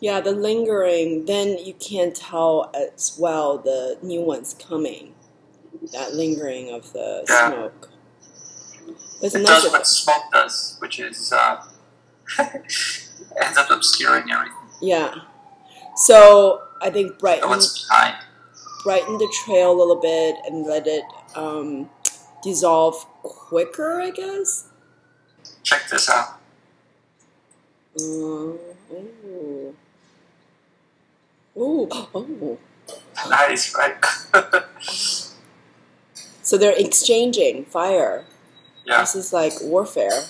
Yeah, the lingering, then you can't tell as well the new one's coming. That lingering of the Yeah. smoke. It's It does what smoke does, which is uh, ends up obscuring everything. yeah. So I think brighten brighten the trail a little bit and let it um, dissolve quicker, I guess. Check this out. Ooh. Ooh, oh. Nice, right? So they're exchanging fire. yeah. This is like warfare.